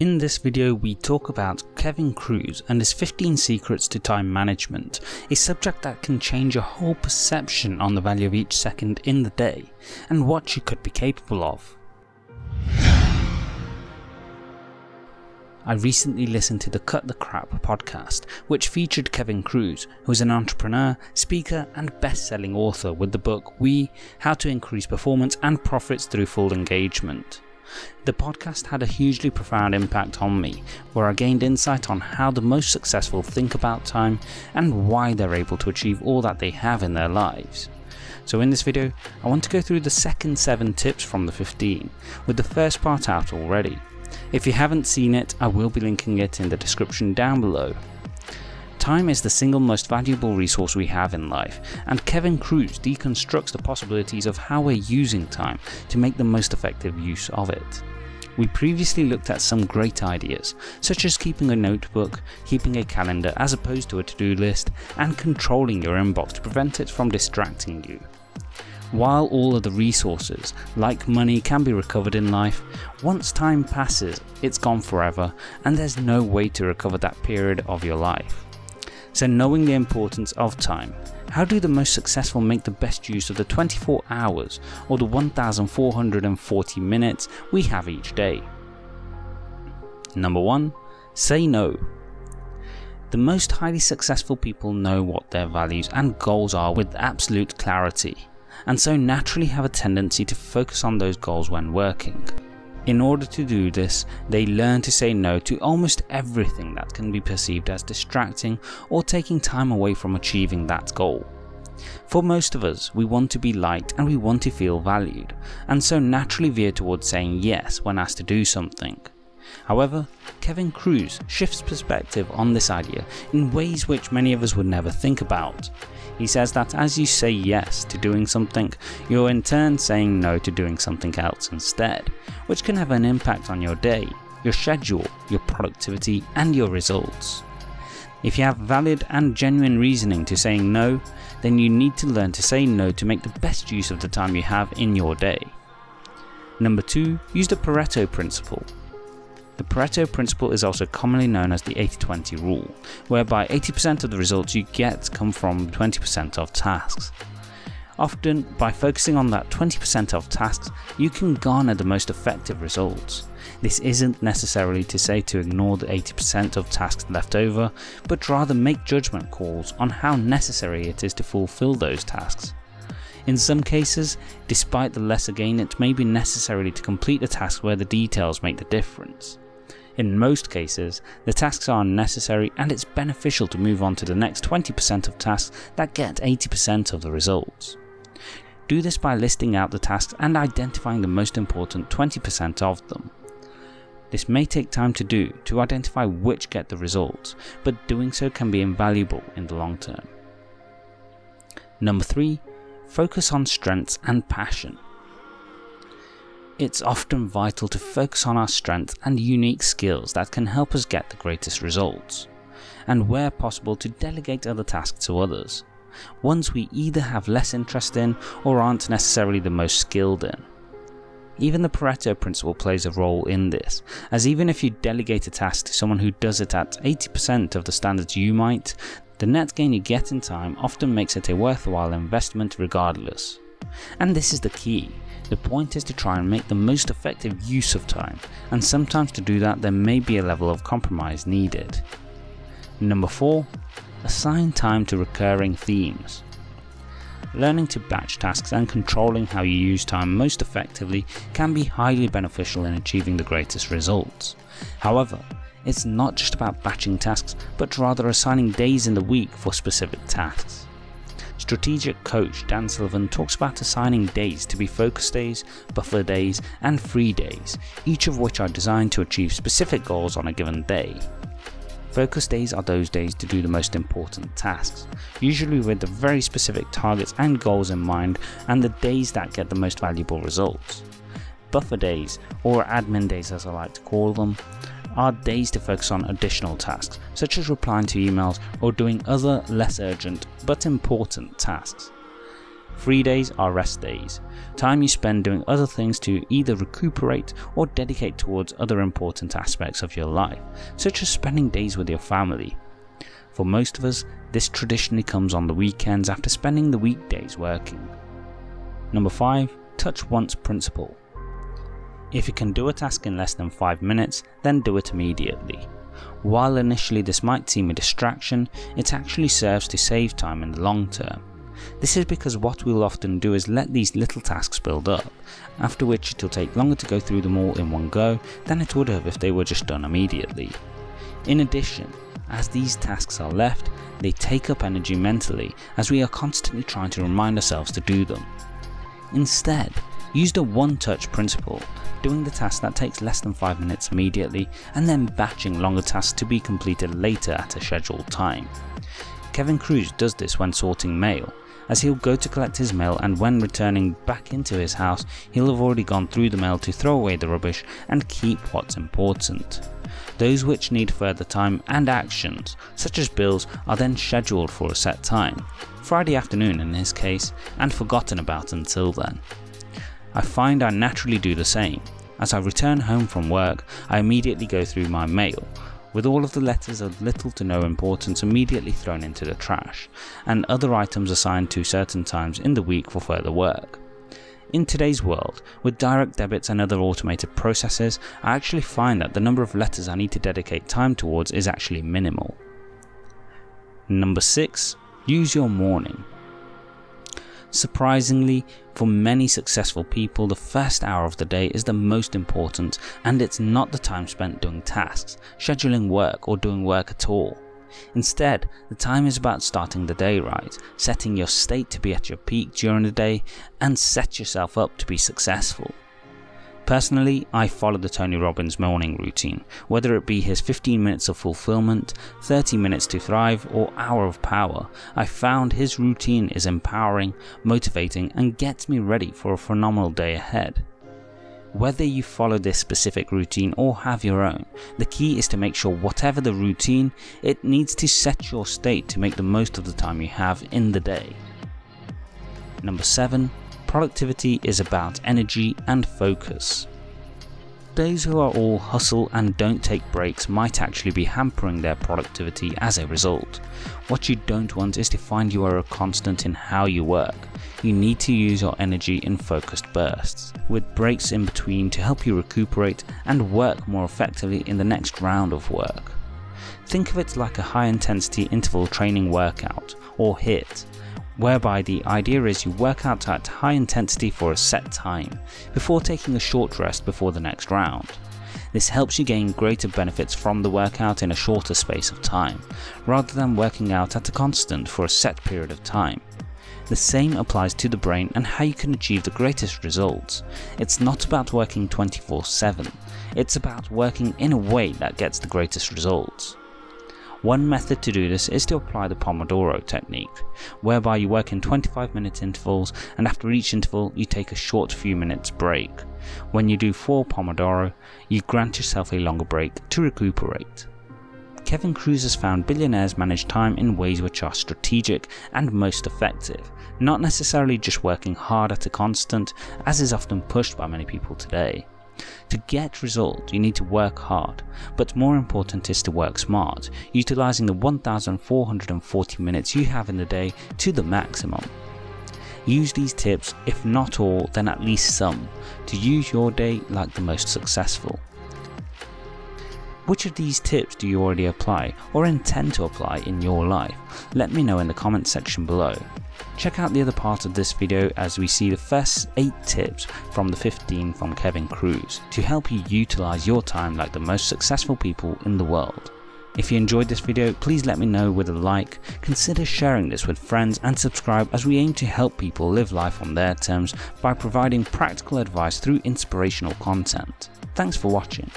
In this video we talk about Kevin Kruse and his 15 secrets to time management, a subject that can change your whole perception on the value of each second in the day and what you could be capable of. I recently listened to the Cut the Crap podcast, which featured Kevin Kruse, who is an entrepreneur, speaker, and best selling author with the book We How to Increase Performance and Profits Through Full Engagement. The podcast had a hugely profound impact on me, where I gained insight on how the most successful think about time and why they're able to achieve all that they have in their lives. So in this video, I want to go through the second 7 tips from the 15, with the first part out already. If you haven't seen it, I will be linking it in the description down below. Time is the single most valuable resource we have in life, and Kevin Kruse deconstructs the possibilities of how we're using time to make the most effective use of it. We previously looked at some great ideas, such as keeping a notebook, keeping a calendar as opposed to a to-do list, and controlling your inbox to prevent it from distracting you. While all of the resources, like money, can be recovered in life, once time passes, it's gone forever, and there's no way to recover that period of your life. So knowing the importance of time, how do the most successful make the best use of the 24 hours or the 1440 minutes we have each day? Number 1. Say no. The most highly successful people know what their values and goals are with absolute clarity, and so naturally have a tendency to focus on those goals when working. In order to do this, they learn to say no to almost everything that can be perceived as distracting or taking time away from achieving that goal. For most of us, we want to be liked and we want to feel valued, and so naturally veer towards saying yes when asked to do something. However, Kevin Kruse shifts perspective on this idea in ways which many of us would never think about. He says that as you say yes to doing something, you're in turn saying no to doing something else instead, which can have an impact on your day, your schedule, your productivity, and your results. If you have valid and genuine reasoning to saying no, then you need to learn to say no to make the best use of the time you have in your day. Number 2. Use the Pareto principle. The Pareto principle is also commonly known as the 80-20 rule, whereby 80% of the results you get come from 20% of tasks. Often, by focusing on that 20% of tasks, you can garner the most effective results. This isn't necessarily to say to ignore the 80% of tasks left over, but rather make judgment calls on how necessary it is to fulfill those tasks. In some cases, despite the lesser gain, it may be necessary to complete a task where the details make the difference. In most cases, the tasks are unnecessary and it's beneficial to move on to the next 20% of tasks that get 80% of the results. Do this by listing out the tasks and identifying the most important 20% of them. This may take time to do to identify which get the results, but doing so can be invaluable in the long term. Number 3. Focus on strengths and passion. It's often vital to focus on our strengths and unique skills that can help us get the greatest results, and where possible to delegate other tasks to others, ones we either have less interest in or aren't necessarily the most skilled in. Even the Pareto principle plays a role in this, as even if you delegate a task to someone who does it at 80% of the standards you might, the net gain you get in time often makes it a worthwhile investment regardless. And this is the key, the point is to try and make the most effective use of time, and sometimes to do that there may be a level of compromise needed. Number 4. Assign time to recurring themes. Learning to batch tasks and controlling how you use time most effectively can be highly beneficial in achieving the greatest results. However, it's not just about batching tasks, but rather assigning days in the week for specific tasks. Strategic coach Dan Sullivan talks about assigning days to be focus days, buffer days, and free days, each of which are designed to achieve specific goals on a given day. Focus days are those days to do the most important tasks, usually with the very specific targets and goals in mind, and the days that get the most valuable results. Buffer days, or admin days as I like to call them, are days to focus on additional tasks, such as replying to emails or doing other less urgent but important tasks. Free days are rest days, time you spend doing other things to either recuperate or dedicate towards other important aspects of your life, such as spending days with your family. For most of us, this traditionally comes on the weekends after spending the weekdays working. Number 5. Touch Once Principle If you can do a task in less than 5 minutes, then do it immediately. While initially this might seem a distraction, it actually serves to save time in the long term. This is because what we'll often do is let these little tasks build up, after which it'll take longer to go through them all in one go than it would have if they were just done immediately. In addition, as these tasks are left, they take up energy mentally as we are constantly trying to remind ourselves to do them. Instead, use a one touch principle, doing the task that takes less than 5 minutes immediately and then batching longer tasks to be completed later at a scheduled time. Kevin Kruse does this when sorting mail, as he'll go to collect his mail and when returning back into his house he'll have already gone through the mail to throw away the rubbish and keep what's important. Those which need further time and actions, such as bills, are then scheduled for a set time, Friday afternoon in his case, and forgotten about until then. I find I naturally do the same. As I return home from work, I immediately go through my mail, with all of the letters of little to no importance immediately thrown into the trash, and other items assigned to certain times in the week for further work. In today's world, with direct debits and other automated processes, I actually find that the number of letters I need to dedicate time towards is actually minimal. Number 6. Use your morning. Surprisingly, for many successful people, the first hour of the day is the most important, and it's not the time spent doing tasks, scheduling work, or doing work at all. Instead, the time is about starting the day right, setting your state to be at your peak during the day, and set yourself up to be successful. Personally, I follow the Tony Robbins morning routine, whether it be his 15 minutes of fulfillment, 30 minutes to thrive, or hour of power. I found his routine is empowering, motivating, and gets me ready for a phenomenal day ahead. Whether you follow this specific routine or have your own, the key is to make sure whatever the routine, it needs to set your state to make the most of the time you have in the day. Number 7 productivity is about energy and focus. Those who are all hustle and don't take breaks might actually be hampering their productivity as a result. What you don't want is to find you are a constant in how you work. You need to use your energy in focused bursts, with breaks in between to help you recuperate and work more effectively in the next round of work. Think of it like a high intensity interval training workout, or HIIT, whereby the idea is you work out at high intensity for a set time, before taking a short rest before the next round. This helps you gain greater benefits from the workout in a shorter space of time, rather than working out at a constant for a set period of time. The same applies to the brain and how you can achieve the greatest results. It's not about working 24 7, it's about working in a way that gets the greatest results. One method to do this is to apply the Pomodoro technique, whereby you work in 25 minute intervals and after each interval you take a short few minutes break. When you do 4 Pomodoro, you grant yourself a longer break to recuperate. Kevin Kruse has found billionaires manage time in ways which are strategic and most effective, not necessarily just working hard at a constant, as is often pushed by many people today. To get results, you need to work hard, but more important is to work smart, utilizing the 1440 minutes you have in the day to the maximum. Use these tips, if not all, then at least some, to use your day like the most successful. Which of these tips do you already apply or intend to apply in your life? Let me know in the comment section below. Check out the other part of this video as we see the first 8 tips from the 15 from Kevin Kruse to help you utilize your time like the most successful people in the world. If you enjoyed this video, please let me know with a like, consider sharing this with friends and subscribe as we aim to help people live life on their terms by providing practical advice through inspirational content. Thanks for watching.